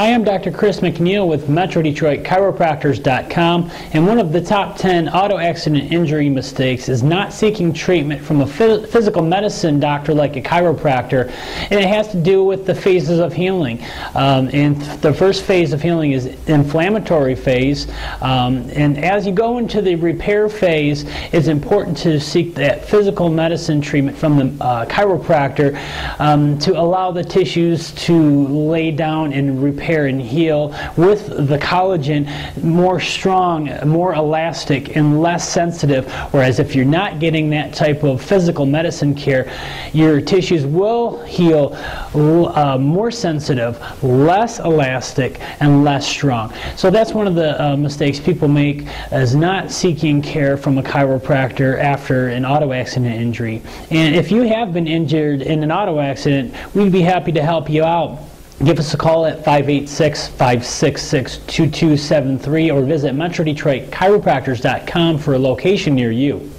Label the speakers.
Speaker 1: Hi, I'm Dr. Chris McNeil with Metro Detroit Chiropractors.com, and one of the top 10 auto accident injury mistakes is not seeking treatment from a phys physical medicine doctor like a chiropractor, and it has to do with the phases of healing. Um, and the first phase of healing is inflammatory phase, um, and as you go into the repair phase, it's important to seek that physical medicine treatment from the uh, chiropractor um, to allow the tissues to lay down and repair repair and heal with the collagen more strong, more elastic, and less sensitive. Whereas if you're not getting that type of physical medicine care, your tissues will heal uh, more sensitive, less elastic, and less strong. So that's one of the uh, mistakes people make is not seeking care from a chiropractor after an auto accident injury. And if you have been injured in an auto accident, we'd be happy to help you out. Give us a call at 586-566-2273 or visit MetroDetroitChiropractors.com for a location near you.